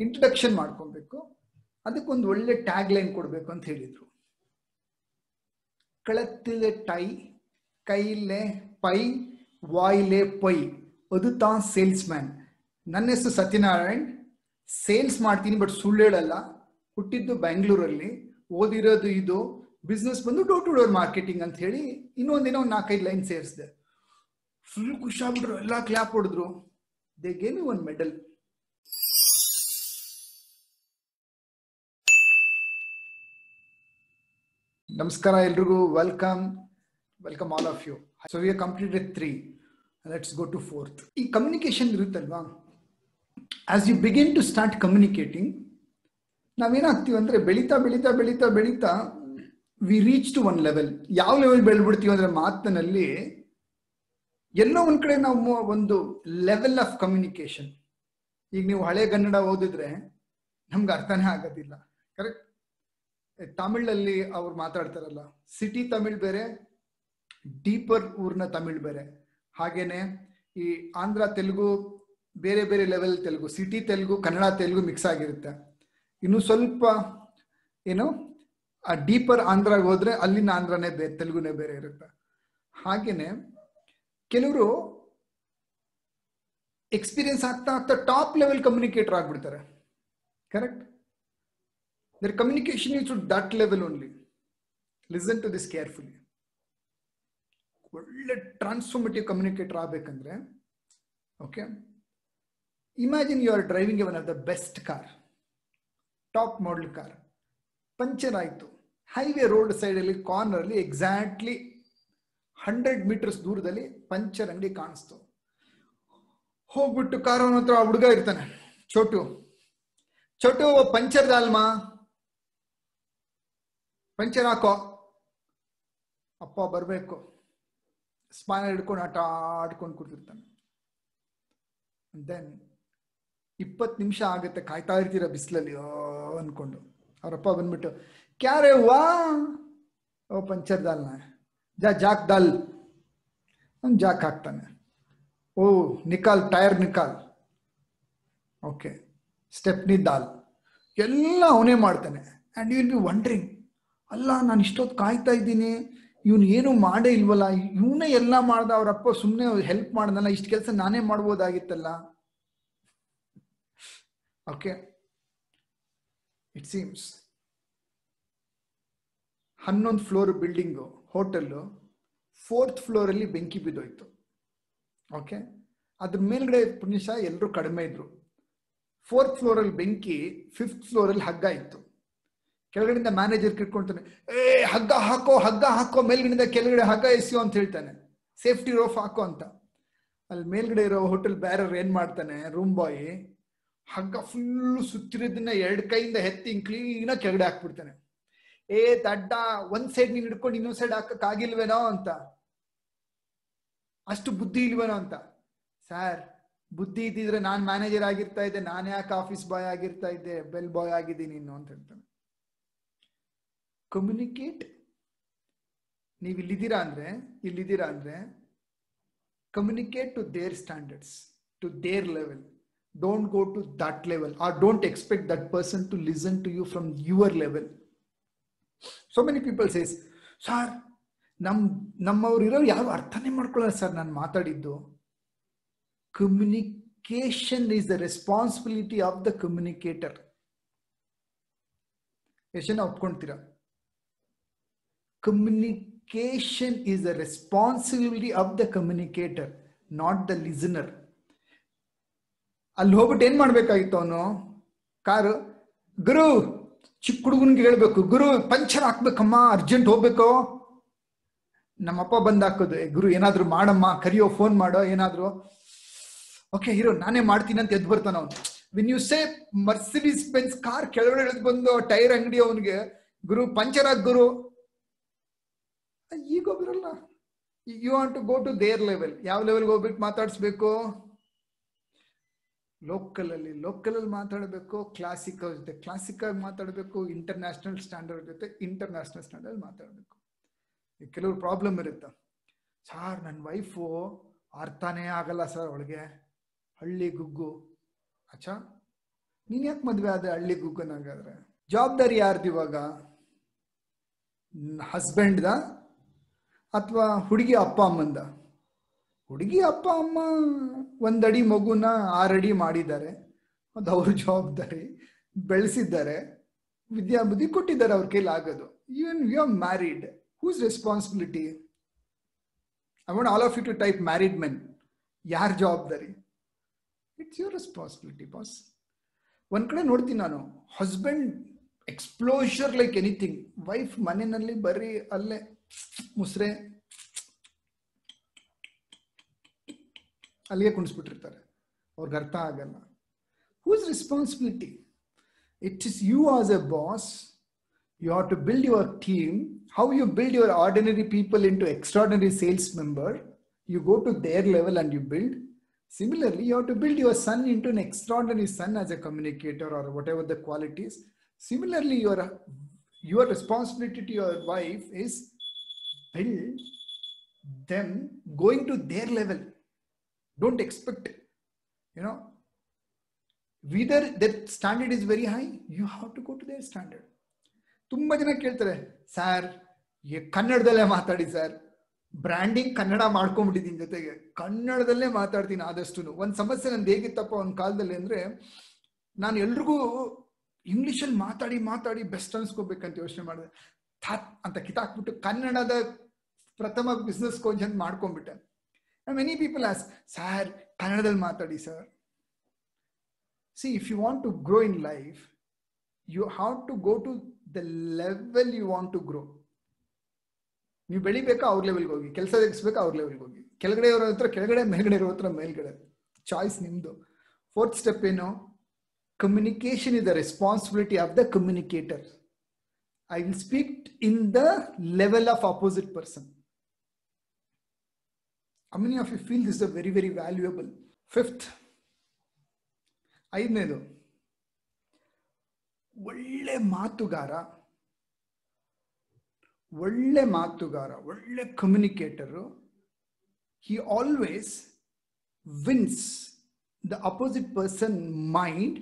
Introduction ಮಾಡ್ಕೊಬೇಕು. ಅದಕ್ಕೊಂದು ಒಳ್ಳೆ ಟ್ಯಾಗ್ ಲೈನ್ ಕೊಡಬೇಕು ಅಂತ ಹೇಳಿದ್ರು. ಕಳತ್ತಿಲೆ ಟೈ, ಕೈಲೆ ಪೈ, ವಾಯ್ಲೆ ಪೈ ಅದು ತಾ ಸೇಲ್ಸ್ ಮ್ಯಾನ್ ನನ್ನ ಹೆಸರು ಸತ್ಯನಾರಾಯಣ್. ಸೇಲ್ಸ್ ಮಾಡ್ತೀನಿ ಬಟ್ ಸುಳ್ಳು ಹೇಳಲ್ಲ. ಹುಟ್ಟಿದ್ದು ಬೆಂಗಳೂರಲ್ಲಿ. ಓದಿರೋದು ಇದು. ಬಿಸ್ನೆಸ್ ಬಂದು ಡೋರ್ ಟು ಡೋರ್ ಮಾರ್ಕೆಟಿಂಗ್ ಅಂತ ಹೇಳಿ ಇನ್ನೊಂದಿನ ಒಂದು ನಾಲ್ಕೈದು ಲೈನ್ ಸೇರಿಸಿದೆ. ಫುಲ್ ಖುಷಿ ಆಗ್ಬಿಟ್ರು. ಎಲ್ಲ ಕ್ಲಾಪ್ ಹೊಡೆದ್ರು. ದೇ ಗೇಮ್ ಒನ್ ಮೆಡಲ್ ನಮಸ್ಕಾರ ಎಲ್ರಿಗೂ. Welcome welcome all of you so we completed three let's go to fourth ಈ ಕಮ್ಯುನಿಕೇಶನ್ ಇರುತ್ತಲ್ವಾ? As you begin to start communicating ನಾವೇನಾಗ್ತೀವಿ ಅಂದರೆ ಬೆಳೀತಾ ಬೆಳೀತಾ ಬೆಳೀತಾ ಬೆಳೀತಾ we reach to one level ಯಾವ ಲೆವೆಲ್ ಬೆಳ್ಬಿಡ್ತೀವಿ ಅಂದರೆ ಮಾತಿನಲ್ಲಿ ಎಲ್ಲೋ ಒಂದು ಕಡೆ ನಾವು ಒಂದು ಲೆವೆಲ್ ಆಫ್ ಕಮ್ಯುನಿಕೇಶನ್ ಈಗ ನೀವು ಹಳೆ ಕನ್ನಡ ಓದಿದ್ರೆ ನಮ್ಗೆ ಅರ್ಥನೇ ಆಗೋದಿಲ್ಲ. ಕರೆಕ್ಟ್ ತಮಿಳಲ್ಲಿ ಅವ್ರು ಮಾತಾಡ್ತಾರಲ್ಲ, ಸಿಟಿ ತಮಿಳ್ ಬೇರೆ, ಡೀಪರ್ ಊರ್ನ ತಮಿಳ್ ಬೇರೆ. ಹಾಗೇನೆ ಈ ಆಂಧ್ರ, ತೆಲುಗು, ಬೇರೆ ಬೇರೆ level Telugu, city Telugu, Kannada Telugu mix ಆಗಿರುತ್ತೆ. ಇನ್ನು ಸ್ವಲ್ಪ ಏನು, ಆ ಡೀಪರ್ ಆಂಧ್ರಾಗೆ ಹೋದ್ರೆ ಅಲ್ಲಿನ ಆಂಧ್ರನೇ ಬೇರೆ ತೆಲುಗುನೇ ಬೇರೆ ಇರುತ್ತೆ. ಹಾಗೇನೆ ಕೆಲವರು ಎಕ್ಸ್ಪೀರಿಯನ್ಸ್ ಆಗ್ತಾ ಆಗ್ತಾ ಟಾಪ್ ಲೆವೆಲ್ ಕಮ್ಯುನಿಕೇಟರ್ ಆಗ್ಬಿಡ್ತಾರೆ. Correct their communication is to that level only listen to this carefully ಒಳ್ಳೆ ಟ್ರಾನ್ಸ್ಫಾರ್ಮೇಟಿವ್ ಕಮ್ಯುನಿಕೇಟರ್ ಆಗಬೇಕಂದ್ರೆ okay imagine you are driving one of the best car top model car puncture ಆಯಿತು. Highway road ಸೈಡಲ್ಲಿ ಕಾರ್ನರಲ್ಲಿ exactly hundred metres ದೂರದಲ್ಲಿ puncture ಅಂಗಡಿ ಕಾಣಿಸ್ತು. ಹೋಗ್ಬಿಟ್ಟು car ಅವನ ಹತ್ರ ಹುಡುಗ ಇರ್ತಾನೆ, ಚೋಟು. ಚೋಟು ಪಂಚರ್ ದಾಲ್ಮಾ ಪಂಚರ್ ಹಾಕೋ. ಅಪ್ಪ ಬರಬೇಕು. ಸ್ಪಾನ ಹಿಡ್ಕೊಂಡು ಆಟ ಆಡ್ಕೊಂಡು ಕೂತಿರ್ತಾನೆ. ದೆನ್ ಇಪ್ಪತ್ತು ನಿಮಿಷ ಆಗುತ್ತೆ, ಕಾಯ್ತಾ ಇರ್ತೀರ ಬಿಸಿಲಲ್ಲಿ? ಅನ್ಕೊಂಡು. ಅವರಪ್ಪ ಬಂದ್ಬಿಟ್ಟು ಕ್ಯಾರೆ ವಾ ಓ, ಪಂಚರ್ ದಾಲ್ನ ಜಾ, ಜಾಕ್ ದಾಲ್. ಅವ್ನು ಜಾಕ್ ಹಾಕ್ತಾನೆ. ಓ, ನಿಕಾಲ್, ಟೈರ್ ನಿಕಾಲ್. ಓಕೆ ಸ್ಟೆಪ್ನಿ ದಾಲ್. ಎಲ್ಲ ಅವನೇ ಮಾಡ್ತಾನೆ. And you will be wondering ಅಲ್ಲ, ನಾನು ಇಷ್ಟೊತ್ತು ಕಾಯ್ತಾ ಇದ್ದೀನಿ. ಇವನು ಏನು ಮಾಡೇ ಇಲ್ವಲ್ಲ. ಇವನೇ ಎಲ್ಲ ಮಾಡ್ದ ಅವರಪ್ಪ ಸುಮ್ಮನೆ ಹೆಲ್ಪ್ ಮಾಡ್ದಲ್ಲ. ಇಷ್ಟು ಕೆಲಸ ನಾನೇ ಮಾಡ್ಬೋದಾಗಿತ್ತಲ್ಲ. ಓಕೆ ಇಟ್ ಸೀಮ್ಸ್ ಹನ್ನೊಂದು ಫ್ಲೋರ್ ಬಿಲ್ಡಿಂಗು ಹೋಟೆಲ್ಲು ಫೋರ್ತ್ ಫ್ಲೋರಲ್ಲಿ ಬೆಂಕಿ ಬಿದ್ದೋಯ್ತು. ಓಕೆ ಅದ್ರ ಮೇಲ್ಗಡೆ ಪುಣ್ಯಶ ಎಲ್ಲರೂ ಕಡಿಮೆ ಇದ್ರು. ಫೋರ್ತ್ ಫ್ಲೋರಲ್ಲಿ ಬೆಂಕಿ ಫಿಫ್ತ್ ಫ್ಲೋರಲ್ಲಿ ಹಗ್ಗ ಇತ್ತು. ಕೆಳಗಡೆಯಿಂದ ಮ್ಯಾನೇಜರ್ ಕಿಟ್ಕೊಳ್ತಾನೆ ಏ, ಹಗ್ಗ ಹಾಕೋ ಹಗ್ಗ ಹಾಕೋ, ಮೇಲ್ಗಡೆಯಿಂದ ಕೆಳಗಡೆ ಹಗ್ಗ ಎಸಿಯೋ ಅಂತ ಹೇಳ್ತಾನೆ. ಸೇಫ್ಟಿ ರೋಫ್ ಹಾಕೋ ಅಂತ. ಅಲ್ಲಿ ಮೇಲ್ಗಡೆ ಇರೋ ಹೋಟೆಲ್ ಬ್ಯಾರರ್ ಏನ್ ಮಾಡ್ತಾನೆ ರೂಮ್ ಬಾಯ್ ಹಗ್ಗ ಫುಲ್ ಸುತ್ತಿರೋದನ್ನ ಎರಡು ಕೈಯಿಂದ ಎತ್ತಿ ಕ್ಲೀನ ಕೆಳಗಡೆ ಹಾಕ್ಬಿಡ್ತಾನೆ. ಏ, ದಡ್ಡ, ಒಂದ್ ಸೈಡ್ ನೀನ್ ಹಿಡ್ಕೊಂಡು ಇನ್ನೊಂದ್ ಸೈಡ್ ಹಾಕಕ್ ಆಗಿಲ್ವೇನೋ ಅಂತ. ಅಷ್ಟು ಬುದ್ಧಿ ಇಲ್ವೇನೋ ಅಂತ. ಸರ್ ಬುದ್ಧಿ ಇದ್ದಿದ್ರೆ ನಾನ್ ಮ್ಯಾನೇಜರ್ ಆಗಿರ್ತಾ ಇದ್ದೆ, ನಾನು ಯಾಕೆ ಆಫೀಸ್ ಬಾಯ್ ಆಗಿರ್ತಾ ಇದ್ದೆ ಬೆಲ್ ಬಾಯ್ ಆಗಿದ್ದೀನಿ ಇನ್ನು ಅಂತ ಹೇಳ್ತಾನೆ. ಕಮ್ಯುನಿಕೇಟ್ ನೀವು ಇಲ್ಲಿದ್ದೀರಾ ಅಂದ್ರೆ ಇಲ್ಲಿದ್ದೀರಾ ಅಂದ್ರೆ communicate to their standards to their level don't go to that level or don't expect that person to listen to you from your level so many people says sir ನಮ್, ನಮ್ಮವ್ರು ಇರೋ ಯಾರು ಅರ್ಥನೇ ಮಾಡ್ಕೊಳ್ಳಲ್ಲ ಸರ್ ನಾನು ಮಾತಾಡಿದ್ದು. Communication is the responsibility of the communicator ಎಷ್ಟು ಜನ ಒಪ್ಕೊಂತೀರಾ communication is a responsibility of the communicator not the listener ಅಲ್ಲಿ ಹೋಗ್ಬಿಟ್ಟು ಏನ್ ಮಾಡ್ಬೇಕಾಗಿತ್ತು ಅವನು? ಕಾರು, ಗುರು, ಚಿಕ್ಕ ಹುಡುಗನ್ಗೆ ಹೇಳ್ಬೇಕು, ಗುರು, ಪಂಚರ್ ಹಾಕ್ಬೇಕಮ್ಮ, ಅರ್ಜೆಂಟ್ ಹೋಗ್ಬೇಕು. ನಮ್ಮಪ್ಪ ಬಂದ್ ಹಾಕೋದು ಗುರು, ಏನಾದ್ರು ಮಾಡಮ್ಮ, ಕರಿಯೋ ಫೋನ್ ಮಾಡೋ, ಏನಾದ್ರು. ಓಕೆ, ಹೀರೋ, ನಾನೇ ಮಾಡ್ತೀನಿ ಅಂತ ಎದ್ದು ಬರ್ತಾನ ಅವನು. When you say Mercedes Benz car ಕೆಳಗಡೆ ಇಳಿದು ಬಂದು ಟೈರ್ ಅಂಗಡಿ ಅವನಿಗೆ, ಗುರು, ಪಂಚರ್ ಹಾಕ್, ಗುರು. ಈಗ ಬರಲ್ಲ. You want to go to their level ಯಾವ ಲೆವೆಲ್ಗೆ ಹೋಗ್ಬಿಟ್ಟು ಮಾತಾಡಿಸ್ಬೇಕು? ಲೋಕಲ್ ಅಲ್ಲಿ ಲೋಕಲ್ ಅಲ್ಲಿ ಮಾತಾಡಬೇಕು ಕ್ಲಾಸಿಕಲ್ ಜೊತೆ. ಕ್ಲಾಸಿಕಲ್ ಮಾತಾಡಬೇಕು ಇಂಟರ್ನ್ಯಾಷನಲ್ ಸ್ಟ್ಯಾಂಡರ್ಡ್ ಜೊತೆ ಇಂಟರ್ನ್ಯಾಷನಲ್ ಸ್ಟ್ಯಾಂಡರ್ಡ್ ಮಾತಾಡಬೇಕು. ಕೆಲವ್ರು ಪ್ರಾಬ್ಲಮ್ ಇರುತ್ತೆ. ಸಾರ್ ನನ್ನ ವೈಫು ಅರ್ಥನೇ ಆಗಲ್ಲ ಸರ್ ಅವಳಿಗೆ. ಹಳ್ಳಿ ಗುಗ್ಗು. ಅಚ್ಚಾ. ನೀನು ಯಾಕೆ ಮದುವೆ ಆದ ಹಳ್ಳಿ ಗುಗ್ಗನಾಗಾದ್ರೆ ಜವಾಬ್ದಾರಿ ಯಾರ್ದು ಇವಾಗ? ಹಸ್ಬೆಂಡ್ದ? ಅಥವಾ ಹುಡುಗಿ ಅಪ್ಪ ಅಮ್ಮಂದ? ಹುಡುಗಿ ಅಪ್ಪ ಅಮ್ಮ ಒಂದಡಿ ಮಗುನ ಆರಡಿ ಮಾಡಿದ್ದಾರೆ. ಅದು ಅವ್ರ ಜವಾಬ್ದಾರಿ. ಬೆಳೆಸಿದ್ದಾರೆ. ವಿದ್ಯಾಬುದ್ಧಿ ಕೊಟ್ಟಿದ್ದಾರೆ ಅವ್ರ ಕೈಲಿ ಆಗೋದು. Even you are married whose responsibility I want all of you to type married men ಯಾರ ಜವಾಬ್ದಾರಿ? ಇಟ್ಸ್ ಯುವರ್ ರೆಸ್ಪಾನ್ಸಿಬಿಲಿಟಿ ಬಾಸ್ ಒಂದ್ ಕಡೆ ನೋಡ್ತೀನಿ ನಾನು. Husband exposure like anything wife ಮನೆಯಲ್ಲಿ ಬರೀ ಅಲ್ಲೇ ಮುಸ್ರೆ ಅಲ್ಲಿಗೆ ಕುಣಿಸ್ಬಿಟ್ಟಿರ್ತಾರೆ ಅವ್ರಿಗೆ ಅರ್ಥ ಆಗಲ್ಲ whose responsibility it is you as a boss you have to build your team how you build your ordinary people into extraordinary sales member you go to their level and you build similarly you have to build your son into an extraordinary son as a communicator or whatever the qualities similarly your your responsibility to your wife is build them going to their level. Don't expect, you know, whether their standard is very high, you have to go to their standard. ತುಂಬಾ ಜನ ಕೇಳ್ತಾರೆ sir ಕನ್ನಡದಲ್ಲೇ ಮಾತಾಡಿ sir branding Kannada ಮಾಡ್ಕೊಂಡ್ಬಿಟ್ಟಿದ್ದೀನಿ ಜೊತೆಗೆ. ಕನ್ನಡದಲ್ಲೇ ಮಾತಾಡ್ತೀನಿ ಆದಷ್ಟು ಒಂದ್ ಸಮಸ್ಯೆ ನಂದು ಹೇಗಿತ್ತಪ್ಪ ಒಂದ್ ಕಾಲದಲ್ಲಿ ಅಂದ್ರೆ, ನಾನು ಎಲ್ರಿಗೂ ಇಂಗ್ಲಿಷಲ್ಲಿ ಮಾತಾಡಿ ಮಾತಾಡಿ ಬೆಸ್ಟ್ ಅನ್ಸ್ಕೋಬೇಕಂತ ಯೋಚನೆ ಮಾಡಿದೆ. ಥಾತ್ ಅಂತ ಕಿತಾಕ್ಬಿಟ್ಟು ಕನ್ನಡದ ಪ್ರಥಮ ಬಿಸ್ನೆಸ್ ಕೋಚ್ ಅಂತ ಮಾಡ್ಕೊಂಡ್ಬಿಟ್ಟೆ. ಮೆನಿ ಪೀಪಲ್ ಆಸ್ ಸರ್ ಕನ್ನಡದಲ್ಲಿ ಮಾತಾಡಿ sir see if you want to grow in life you have to go to the level you want to grow ನೀವು ಬೆಳಿಬೇಕಾ, ಅವ್ರ ಲೆವೆಲ್ಗೆ ಹೋಗಿ. ಕೆಲಸ ತೆಗಿಸ್ಬೇಕಾ, ಅವ್ರ ಲೆವೆಲ್ಗೆ ಹೋಗಿ. ಕೆಳಗಡೆ ಇರೋ ಹತ್ರ, ಕೆಳಗಡೆ, ಮೇಲ್ಗಡೆ ಇರೋ ಹತ್ರ, ಮೇಲ್ಗಡೆ. ಚಾಯ್ಸ್ ನಿಮ್ದು. ಫೋರ್ತ್ ಸ್ಟೆಪ್ ಏನು? Communication is the responsibility of the communicator I will speak in the level of opposite person How many of you feel this is a very, very valuable? Fifth, ಐದನೇದು. ಒಳ್ಳೆ ಮಾತುಗಾರ ಒಳ್ಳೆ ಮಾತುಗಾರ ಒಳ್ಳೆ communicator he always wins the opposite person mind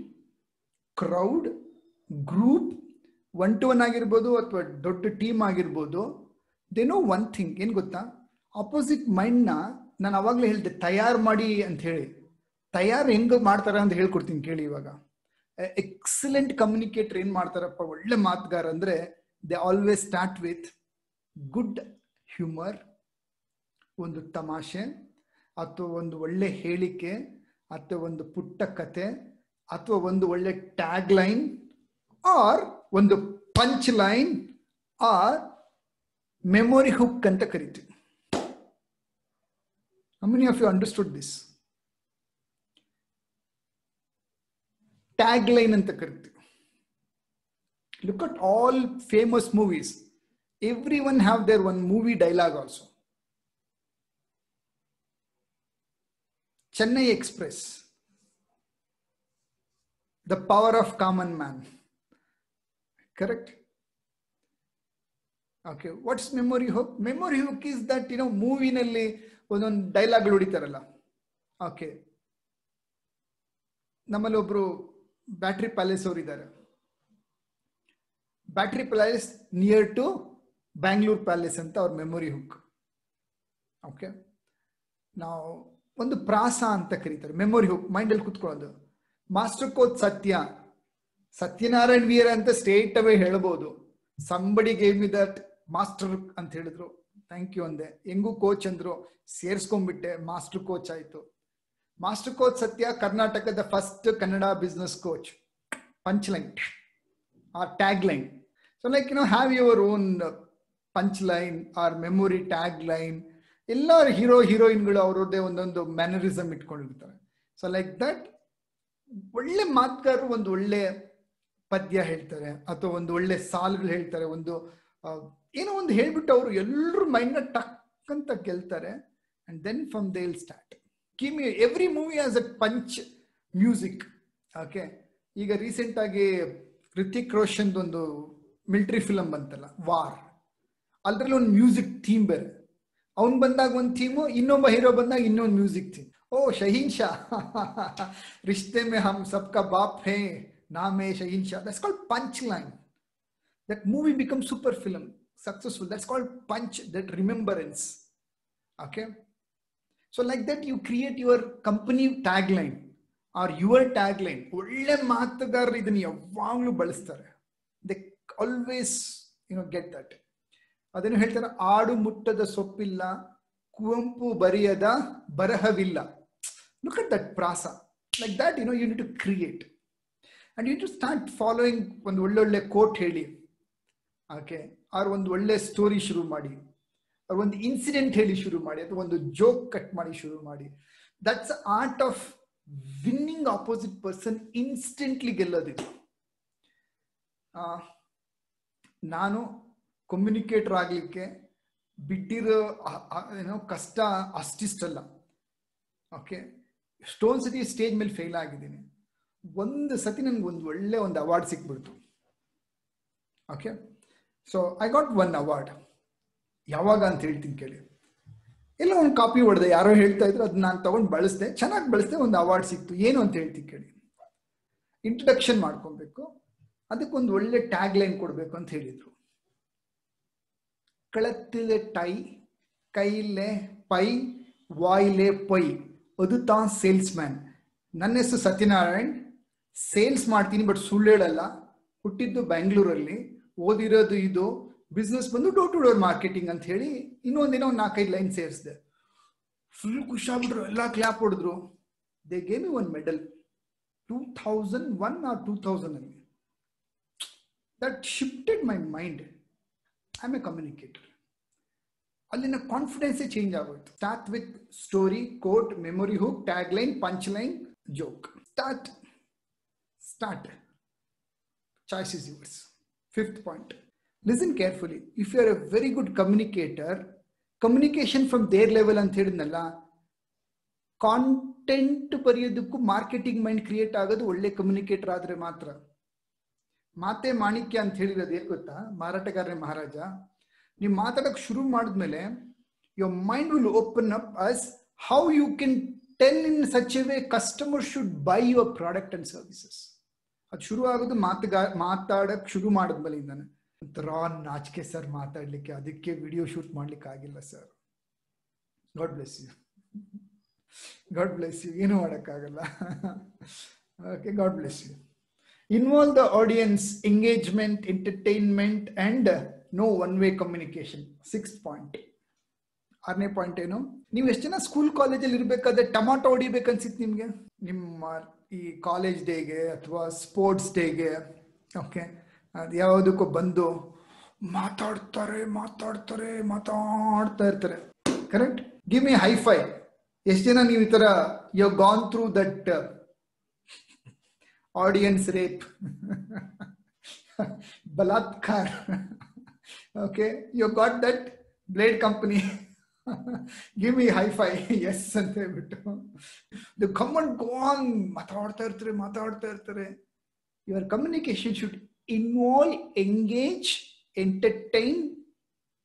crowd group one to one ಆಗಿರ್ಬೋದು ಅಥವಾ ದೊಡ್ಡ team ಆಗಿರ್ಬೋದು. ದೇ ನೋ ಒನ್ ಥಿಂಗ್ ಏನು ಗೊತ್ತಾ? ಅಪೋಸಿಟ್ ಮೈಂಡ್ನ ನಾನು ಅವಾಗಲೇ ಹೇಳಿದೆ, ತಯಾರು ಮಾಡಿ ಅಂತ ಹೇಳಿ. ತಯಾರು ಹೆಂಗೆ ಮಾಡ್ತಾರೆ ಅಂತ ಹೇಳ್ಕೊಡ್ತೀನಿ ಕೇಳಿ ಇವಾಗ. ಎಕ್ಸಲೆಂಟ್ ಕಮ್ಯುನಿಕೇಟರ್ ಏನ್ ಮಾಡ್ತಾರಪ್ಪ, ಒಳ್ಳೆ ಮಾತುಗಾರ ಅಂದ್ರೆ they always start with good humour ಒಂದು ತಮಾಷೆ, ಅಥವಾ ಒಂದು ಒಳ್ಳೆ ಹೇಳಿಕೆ, ಅಥವಾ ಒಂದು ಪುಟ್ಟ ಕತೆ, ಅಥವಾ ಒಂದು ಒಳ್ಳೆ ಟ್ಯಾಗ್ ಲೈನ್ ಆರ್ ಒಂದು punch line or memory hook ಅಂತ ಕರಿತೀವಿ. How many of you understood this? Tagline ಅಂತ ಕರಿತೀವಿ look at all famous movies every one have their one movie dialogue also Chennai Express the power of common man correct okay what's memory hook memory hook is that you know ಮೂವಿನಲ್ಲಿ ಒಂದೊಂದು ಡೈಲಾಗ್ಗಳು ಹೊಡಿತಾರಲ್ಲ. Okay ನಮ್ಮಲ್ಲಿ ಒಬ್ರು battery palace ಅವರು ಇದ್ದಾರೆ battery palace near to Bangalore palace ಅಂತ ಅವ್ರ memory hook okay ನಾವು ಒಂದು ಪ್ರಾಸ ಅಂತ ಕರೀತಾರೆ. ಮೆಮೊರಿ ಹುಕ್ ಮೈಂಡಲ್ಲಿ ಕುತ್ಕೊಳ್ಳೋದು. ಮಾಸ್ಟರ್ ಕೋಚ್ ಸತ್ಯ ಸತ್ಯನಾರಾಯಣ್ ವೀರ ಅಂತ ಸ್ಟೇಟ್ ಅವೇ ಹೇಳ್ಬೋದು. Somebody gave me that master ಅಂತ ಹೇಳಿದ್ರು. ಥ್ಯಾಂಕ್ ಯು ಅಂದೆ. ಹೆಂಗೂ ಕೋಚ್ ಅಂದ್ರು, ಸೇರ್ಸ್ಕೊಂಡ್ಬಿಟ್ಟೆ ಮಾಸ್ಟರ್ ಕೋಚ್ ಆಯ್ತು. ಮಾಸ್ಟರ್ ಕೋಚ್ ಸತ್ಯ, ಕರ್ನಾಟಕದ first Kannada business coach punch line or tag line so like you know have your own punch line or memory tag line ಎಲ್ಲ ಹೀರೋ ಹೀರೋಯಿನ್ಗಳು ಅವರದ್ದೇ ಒಂದೊಂದು ಮ್ಯಾನರಿಸಮ್ ಇಟ್ಕೊಂಡಿರ್ತಾರೆ. ಸೊ ಲೈಕ್ ದಟ್ ಒಳ್ಳೆ ಮಾತುಗಾರರು ಒಂದು ಒಳ್ಳೆ ಪದ್ಯ ಹೇಳ್ತಾರೆ, ಅಥವಾ ಒಂದು ಒಳ್ಳೆ ಸಾಲುಗಳು ಹೇಳ್ತಾರೆ, ಒಂದು ಏನೋ ಒಂದು ಹೇಳ್ಬಿಟ್ಟು ಅವರು ಎಲ್ಲರೂ ಮೈಂಡ್ನ ಟಕ್ ಅಂತ ಗೆಲ್ತಾರೆ. And then from they will start Kim every movie as a punch music okay ಈಗ ರೀಸೆಂಟ್ ಆಗಿ ರಿತಿಕ್ ರೋಷನ್ ಒಂದು ಮಿಲಿಟರಿ ಫಿಲಮ್ ಬಂತಲ್ಲ ವಾರ್ ಅದ್ರಲ್ಲಿ ಒಂದು ಮ್ಯೂಸಿಕ್ ಥೀಮ್ ಬೇರೆ. ಅವ್ನು ಬಂದಾಗ ಒಂದು ಥೀಮು ಇನ್ನೊಬ್ಬ ಹೀರೋ ಬಂದಾಗ ಇನ್ನೊಂದು ಮ್ಯೂಸಿಕ್ ಥೀಮ್ ಓ ಶಹೀನ್ ಶಾ. ರಿಶ್ತೆ ಮೇ ಹಮ್ ಸಬ್ಕಾ ಬಾಪ್ ಹೇ Namesh, Insha. That's punch line that movie become super film, successful. That's called punch, that remembrance. Okay. So like that, you create your company tagline or your tagline. ಒಳ್ಳೆ ಮಾತುಗಾರರು ಇದನ್ನ ಯಾವಾಗ್ಲೂ ಬಳಸ್ತಾರೆ ದೇ ಆಲ್ವೇಸ್ ಹೇಳ್ತಾರೆ ಆಡು ಮುಟ್ಟದ ಸೊಪ್ಪಿಲ್ಲ ಕುವೆಂಪು ಬರೆಯದ ಬರಹವಿಲ್ಲ look at that ಪ್ರಾಸ like that you know you need to create and you to start following ಒಂದು ಒಳ್ಳೊಳ್ಳೆ ಕೋಟ್ ಹೇಳಿ ಓಕೆ ಅವ್ರ ಒಂದು ಒಳ್ಳೆ ಸ್ಟೋರಿ ಶುರು ಮಾಡಿ. ಅವ್ರ ಒಂದು ಇನ್ಸಿಡೆಂಟ್ ಹೇಳಿ ಶುರು ಮಾಡಿ, ಅಥವಾ ಒಂದು ಜೋಕ್ ಕಟ್ ಮಾಡಿ ಶುರು ಮಾಡಿ. That's art of winning opposite person instantly ಗೆಲ್ಲೋದಿಲ್ಲ ನಾನು ಕಮ್ಯುನಿಕೇಟರ್ ಆಗಲಿಕ್ಕೆ ಬಿಟ್ಟಿರೋ ಏನೋ ಕಷ್ಟ ಅಷ್ಟಿಷ್ಟಲ್ಲ ಓಕೆ ಎಷ್ಟೊಂದು ಸತಿ ಸ್ಟೇಜ್ ಮೇಲೆ ಫೇಲ್ ಆಗಿದ್ದೀನಿ. ಒಂದು ಸತಿ ನನಗೆ ಒಂದು ಒಳ್ಳೆ ಒಂದು award ಸಿಕ್ಬಿಡ್ತು. Okay so I got one award ಯಾವಾಗ ಅಂತ ಹೇಳ್ತೀನಿ ಕೇಳಿ. ಎಲ್ಲ ಒಂದು ಕಾಪಿ ಹೊಡೆದೆ, ಯಾರೋ ಹೇಳ್ತಾ ಇದ್ರು ಅದನ್ನ ನಾನು ತಗೊಂಡು ಬಳಸ್ದೆ. ಚೆನ್ನಾಗಿ ಬಳಸಿದೆ, ಒಂದು ಅವಾರ್ಡ್ ಸಿಕ್ತು. ಏನು ಅಂತ ಹೇಳ್ತೀನಿ ಕೇಳಿ. ಇಂಟ್ರಡಕ್ಷನ್ ಮಾಡ್ಕೊಬೇಕು. ಅದಕ್ಕೊಂದು ಒಳ್ಳೆ ಟ್ಯಾಗ್ ಲೈನ್ ಕೊಡಬೇಕು ಅಂತ ಹೇಳಿದ್ರು. ಕಳತ್ತಿಲೆ ಟೈ, ಕೈಲೆ ಪೈ, ವಾಯ್ಲೆ ಪೈ ಅದು ತಾ ಸೇಲ್ಸ್ ಮ್ಯಾನ್ ನನ್ನ ಹೆಸರು ಸತ್ಯನಾರಾಯಣ್. ಸೇಲ್ಸ್ ಮಾಡ್ತೀನಿ ಬಟ್ ಸುಳ್ಳು ಹೇಳಲ್ಲ ಹುಟ್ಟಿದ್ದು ಬೆಂಗಳೂರಲ್ಲಿ ಓದಿರೋದು ಇದು ಬಿಸ್ನೆಸ್ ಬಂದು ಡೋರ್ ಟು ಡೋರ್ ಮಾರ್ಕೆಟಿಂಗ್ ಅಂತ ಹೇಳಿ ಇನ್ನೊಂದಿನ ಒಂದು ನಾಲ್ಕೈದು ಲೈನ್ ಸೇರಿಸಿದೆ. ಫುಲ್ ಖುಷಿಯಾಗ್ಬಿಟ್ರು ಎಲ್ಲ ಕ್ಲ್ಯಾಪ್ ಹೊಡೆದ್ರು. They game one medal two thousand one or two thousand ಅಲ್ಲಿ. That shifted my mind I a communicator ಅಲ್ಲಿನ ಕಾನ್ಫಿಡೆನ್ಸೇ ಚೇಂಜ್ ಆಗೋಯ್ತು. Start with story quote memory hook tag line punch line joke start start choice is yours fifth point listen carefully if you are a very good communicator communication from their level ಅಂತ ಹೇಳಿದ್ನಲ್ಲ content ಬರೆಯೋದಕ್ಕೂ marketing mind create ಆಗೋದು ಒಳ್ಳೆ communicator ಆದರೆ ಮಾತ್ರ ಮಾತೆ ಮಾಣಿಕ್ಯ ಅಂತ ಹೇಳಿರೋದು ಏನು ಗೊತ್ತಾ ಮಾರಾಟಗಾರನೇ ಮಹಾರಾಜ ನೀವು ಮಾತಾಡಕ್ ಶುರು ಮಾಡಿದ್ಮೇಲೆ your mind will open up as how you can tell in such a way customer should buy your product and services ಅದು ಶುರು ಆಗೋದು ಮಾತುಗಾ, ಮಾತಾಡಕ್ ಶುರು ಮಾಡಿದ್ಮೇಲೆ ಇಂದಾನೆ ಒಂಥರ ನಾಚಿಕೆ ಸರ್ ಮಾತಾಡ್ಲಿಕ್ಕೆ, ಅದಕ್ಕೆ ವಿಡಿಯೋ ಶೂಟ್ ಮಾಡ್ಲಿಕ್ಕೆ ಆಗಿಲ್ಲ sir. God bless you. God bless you. ಏನು ಮಾಡೋಕ್ಕಾಗಲ್ಲ. Okay, God bless you. Involve the audience, engagement, entertainment and no one way communication six point. ಆರನೇ ಪಾಯಿಂಟ್ ಏನು? ನೀವು ಎಷ್ಟು ಜನ ಸ್ಕೂಲ್ ಕಾಲೇಜಲ್ಲಿ ಇರ್ಬೇಕಾದ್ರೆ ಟಮಾಟೊ ಹೊಡಿಬೇಕನ್ಸಿತ್ತು ನಿಮಗೆ? ನಿಮ್ಮ ಈ ಕಾಲೇಜ್ ಡೇಗೆ ಅಥವಾ ಸ್ಪೋರ್ಟ್ಸ್ ಡೇಗೆ ಓಕೆ ಅದು ಯಾವುದಕ್ಕೂ ಬಂದು ಮಾತಾಡ್ತಾರೆ ಮಾತಾಡ್ತಾರೆ, ಮಾತಾಡ್ತಾ ಇರ್ತಾರೆ. ಕರೆಕ್ಟ್ ಗಿವ್ ಮಿ ಹೈಫೈ ಎಷ್ಟು ಜನ ನೀವು ಈ ಥರ you gone through that audience rape ಬಲಾತ್ಕಾರ okay you got that blade company give me hi fi yes ಅಂತ ಹೇಳ್ಬಿಟ್ಟು. ದ ಕಮನ್ ಗೋನ್ ಮಾತಾಡ್ತಾ ಇರ್ತಾರೆ ಮಾತಾಡ್ತಾ ಇರ್ತಾರೆ. Your communication should involve engage entertain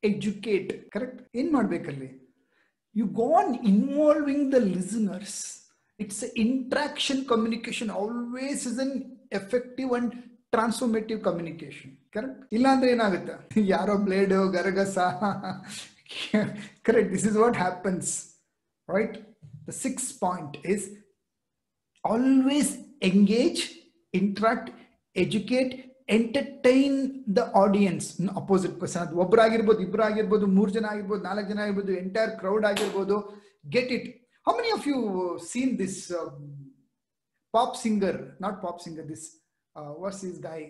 educate correct ಏನ್ ಮಾಡ್ಬೇಕಲ್ಲಿ? You gone involving the listeners it's interaction communication always is an effective and transformative communication correct ಇಲ್ಲಾಂದ್ರೆ ಏನಾಗುತ್ತೆ? ಯಾರೋ blade ಗರಗಸ correct this is what happens right the six point is always engage interact educate entertain the audience opposite person ಅದು ಒಬ್ಬರಾಗಿರ್ಬೋದು ಇಬ್ಬರಾಗಿರ್ಬೋದು ಮೂರು ಜನ ಆಗಿರ್ಬೋದು, ನಾಲ್ಕು ಜನ ಆಗಿರ್ಬೋದು ಎಂಟೈರ್ ಕ್ರೌಡ್ ಆಗಿರ್ಬೋದು. Get it how many of you seen this pop singer not pop singer this what's is guy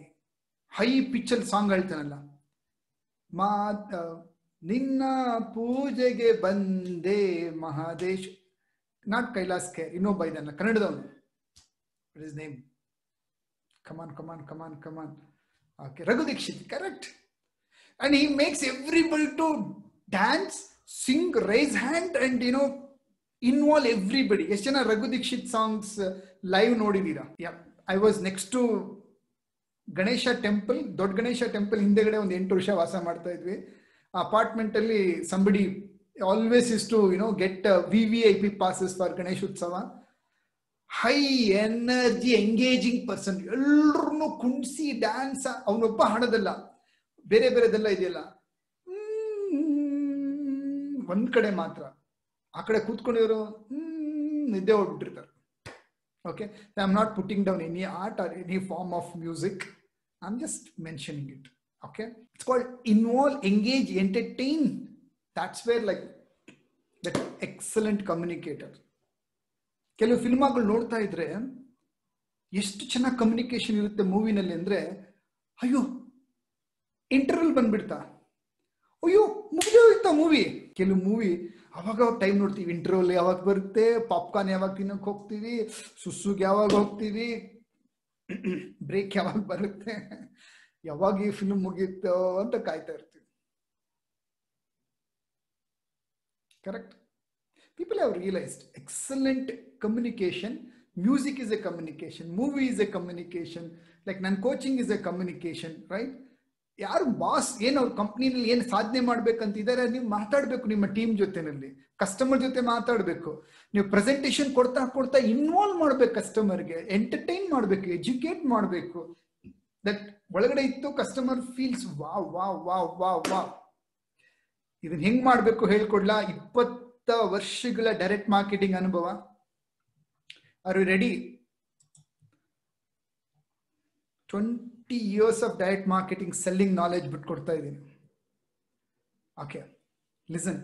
high ಪಿಚ್ಚಲ್ song ಹೇಳ್ತಾನಲ್ಲ. ಮಾತ ನಿನ್ನ ಪೂಜೆಗೆ ಬಂದೆ ಮಹಾದೇಶ್. ನಾಟ್ ಕೈಲಾಸ್ ಕೆ ಇನ್ನೊಬ್ಬ ಇದನ್ನ ಕನ್ನಡದವನು. Name come on come on come on come on okay Raghu Dixit correct and he makes everybody to dance sing raise hand and you know involve everybody ಎಷ್ಟು ಜನ Raghu Dixit songs live ನೋಡಿದೀರಾ? I was next to Ganesha temple ದೊಡ್ಡ Ganesha temple ಹಿಂದೆಗಡೆ ಒಂದು ಎಂಟು ವರ್ಷ ವಾಸ ಮಾಡ್ತಾ ಇದ್ವಿ. ಅಪಾರ್ಟ್ಮೆಂಟ್ ಅಲ್ಲಿ somebody always is to you know get V V I P passes for Ganesh Utsava high energy engaging person ಎಲ್ಲರನ್ನು ಕುಣಿಸಿ ಡ್ಯಾನ್ಸ್ ಅವನೊಬ್ಬ ಹಾಡೋದಲ್ಲ. ಬೇರೆ ಬೇರೆದೆಲ್ಲ ಇದೆಯಲ್ಲ. ಒಂದ್ ಕಡೆ ಮಾತ್ರ. ಆ ಕಡೆ ಕೂತ್ಕೊಂಡಿರೋ ನಿದ್ದೆ ಹೋಗ್ಬಿಟ್ಟಿರ್ತಾರೆ. Okay I am not putting down any art or any form of music I am just mentioning it okay it's called involve engage entertain that's where, like, that excellent communicator. ಕೆಲವು ಫಿಲ್ಮಗಳು ನೋಡ್ತಾ ಇದ್ರೆ ಎಷ್ಟು ಚೆನ್ನಾಗಿ ಕಮ್ಯುನಿಕೇಶನ್ ಇರುತ್ತೆ ಮೂವಿನಲ್ಲಿ ಅಂದ್ರೆ, ಅಯ್ಯೋ interval ಬಂದ್ಬಿಡ್ತಾ. ಅಯ್ಯೋ ಮುಗಿದೇ ಹೋಯ್ತಾ ಮೂವಿ. ಕೆಲವು ಮೂವಿ ಅವಾಗ ಟೈಮ್ ನೋಡ್ತೀವಿ. ಇಂಟರ್ವಲ್ ಯಾವಾಗ ಬರುತ್ತೆ ಪಾಪ್ಕಾರ್ನ್ ಯಾವಾಗ ತಿನ್ನಕ್ ಹೋಗ್ತೀವಿ, ಸುಸ್ಸುಗೆ ಯಾವಾಗ ಹೋಗ್ತೀವಿ ಬ್ರೇಕ್ ಯಾವಾಗ ಬರುತ್ತೆ. ಯಾವಾಗ ಈ ಫಿಲ್ಮ್ ಮುಗಿಯುತ್ತೋ ಅಂತ ಕಾಯ್ತಾ ಇರ್ತೀವಿ. Correct people have realised excellent communication music is a communication movie is a communication like ನನ್ನ coaching is a communication right ಯಾರು ಬಾಸ್ ಏನು ಅವ್ರ ಕಂಪ್ನಿನಲ್ಲಿ ಏನು ಸಾಧನೆ ಮಾಡ್ಬೇಕಂತಿದ್ದಾರೆ ನೀವು ಮಾತಾಡಬೇಕು ನಿಮ್ಮ ಟೀಮ್ ಜೊತೆನಲ್ಲಿ. ಕಸ್ಟಮರ್ ಜೊತೆ ಮಾತಾಡಬೇಕು. ನೀವು ಪ್ರೆಸೆಂಟೇಷನ್ ಕೊಡ್ತಾ ಕೊಡ್ತಾ ಇನ್ವಾಲ್ವ್ ಮಾಡ್ಬೇಕು ಕಸ್ಟಮರ್ಗೆ ಎಂಟರ್ಟೈನ್ ಮಾಡಬೇಕು ಎಜುಕೇಟ್ ಮಾಡ್ಬೇಕು. ದಟ್ ಒಳಗಡೆ ಇತ್ತು ಕಸ್ಟಮರ್ ಫೀಲ್ಸ್ ವಾ ವಾ ವಾ ವಾ ವಾ ಇದನ್ನ ಹೆಂಗ್ ಮಾಡ್ಬೇಕು ಹೇಳ್ಕೊಡ್ಲಾ? ಇಪ್ಪತ್ತ ವರ್ಷಗಳ ಡೈರೆಕ್ಟ್ ಮಾರ್ಕೆಟಿಂಗ್ ಅನುಭವ. Already twenty years of direct marketing selling knowledge ಬಿಟ್ಕೊಡ್ತಾ ಇದ್ದೀನಿ ಓಕೆ ಲಿಸನ್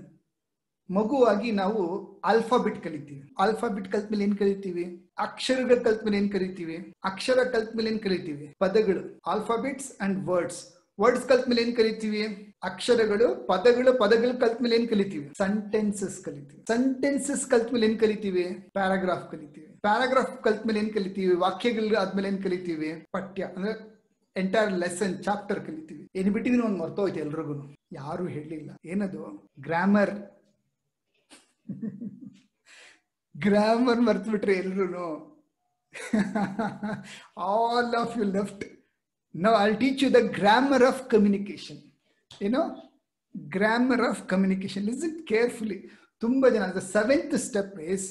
ಮಗುವಾಗಿ ನಾವು ಆಲ್ಫಾಬಿಟ್ ಕಲಿತೀವಿ. ಆಲ್ಫಾಬಿಟ್ ಕಲ್ತ ಮೇಲೆ ಏನ್ ಕಲಿತೀವಿ? ಅಕ್ಷರಗಳ ಕಲ್ತ ಮೇಲೆ ಏನ್ ಕಲಿತೀವಿ? ಅಕ್ಷರ ಕಲ್ತ ಮೇಲೆ ಏನ್ ಕಲಿತೀವಿ? ಪದಗಳು. ಆಲ್ಫಾಬಿಟ್ಸ್ ಅಂಡ್ ವರ್ಡ್ಸ್ ವರ್ಡ್ಸ್ ಕಲ್ತ ಮೇಲೆ ಏನ್ ಕಲಿತೀವಿ? ಅಕ್ಷರಗಳು, ಪದಗಳು ಪದಗಳು ಕಲ್ತ ಮೇಲೆ ಏನ್ ಕಲಿತೀವಿ? ಸೆಂಟೆನ್ಸಸ್ ಕಲಿತೀವಿ. ಸೆಂಟೆನ್ಸಸ್ ಕಲ್ತ ಮೇಲೆ ಏನ್ ಕಲಿತೀವಿ? ಪ್ಯಾರಾಗ್ರಾಫ್ ಕಲಿತೀವಿ. ಪ್ಯಾರಾಗ್ರಾಫ್ ಕಲ್ತ ಮೇಲೆ ಏನ್ ಕಲಿತೀವಿ? ವಾಕ್ಯಗಳು ಆದ್ಮೇಲೆ ಏನ್ ಕಲಿತೀವಿ? ಪಠ್ಯ, ಅಂದ್ರೆ ಎಂಟೈರ್ ಲೆಸನ್ ಚಾಪ್ಟರ್ ಕಲಿತೀವಿ. ಏನ್ ಬಿಟ್ಟಿದೀನಿ ಒಂದು ಮರ್ತೋಯ್ತು ಎಲ್ರಿಗೂ ಯಾರು ಹೇಳಿಲ್ಲ ಏನದು? ಗ್ರಾಮರ್ ಗ್ರಾಮರ್ ಮರ್ತು ಬಿಟ್ರಿ ಎಲ್ರು ಆಲ್ ಆಫ್ ಯು ಲೆಫ್ಟ್ ನಾವು I teach you the grammar of communication ಏನೋ grammar of communication is it carefully ತುಂಬಾ ಜನ the seventh step is